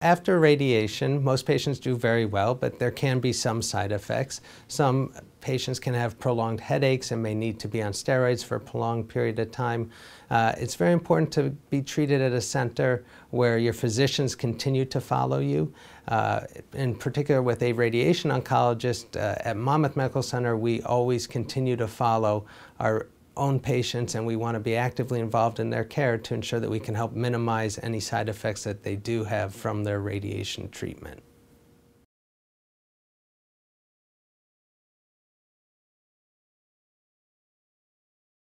After radiation, most patients do very well, but there can be some side effects. Some patients can have prolonged headaches and may need to be on steroids for a prolonged period of time. Uh, it's very important to be treated at a center where your physicians continue to follow you. Uh, in particular with a radiation oncologist uh, at Monmouth Medical Center, we always continue to follow our own patients and we want to be actively involved in their care to ensure that we can help minimize any side effects that they do have from their radiation treatment.